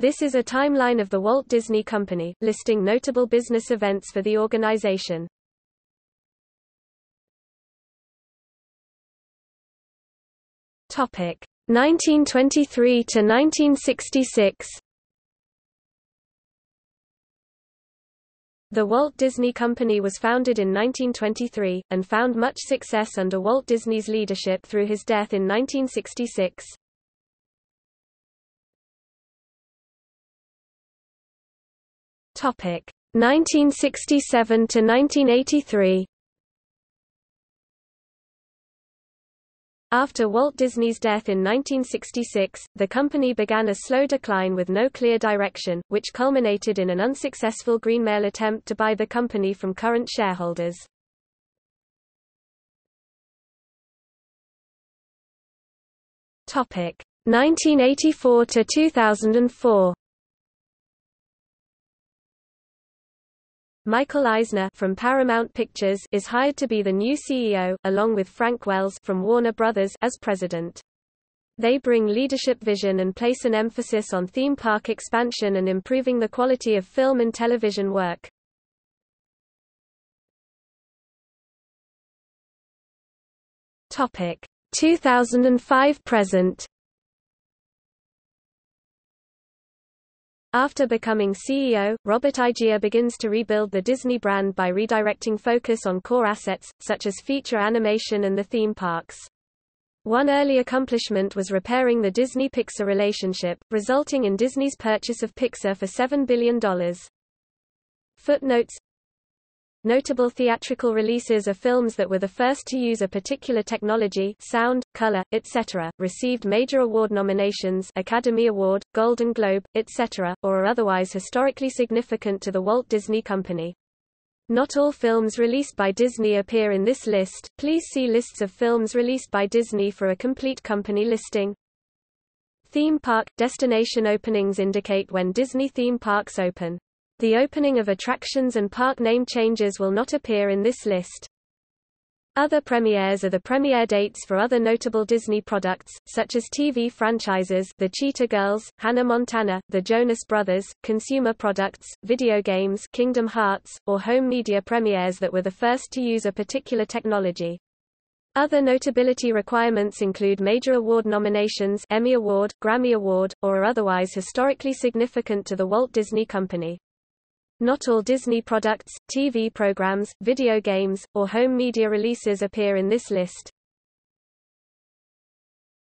This is a timeline of the Walt Disney Company, listing notable business events for the organization. Topic 1923 to 1966. The Walt Disney Company was founded in 1923, and found much success under Walt Disney's leadership through his death in 1966. Topic 1967 to 1983. After Walt Disney's death in 1966, the company began a slow decline with no clear direction, which culminated in an unsuccessful greenmail attempt to buy the company from current shareholders. Topic 1984 to 2004. Michael Eisner from Paramount Pictures is hired to be the new CEO, along with Frank Wells from Warner Brothers as president. They bring leadership vision and place an emphasis on theme park expansion and improving the quality of film and television work. Topic 2005 present After becoming CEO, Robert Iger begins to rebuild the Disney brand by redirecting focus on core assets, such as feature animation and the theme parks. One early accomplishment was repairing the Disney-Pixar relationship, resulting in Disney's purchase of Pixar for $7 billion. Footnotes Notable theatrical releases of films that were the first to use a particular technology sound, color, etc., received major award nominations Academy Award, Golden Globe, etc., or are otherwise historically significant to the Walt Disney Company. Not all films released by Disney appear in this list, please see lists of films released by Disney for a complete company listing. Theme park – Destination openings indicate when Disney theme parks open. The opening of attractions and park name changes will not appear in this list. Other premieres are the premiere dates for other notable Disney products, such as TV franchises The Cheetah Girls, Hannah Montana, The Jonas Brothers, consumer products, video games Kingdom Hearts, or home media premieres that were the first to use a particular technology. Other notability requirements include major award nominations Emmy Award, Grammy Award, or are otherwise historically significant to the Walt Disney Company. Not all Disney products, TV programs, video games, or home media releases appear in this list.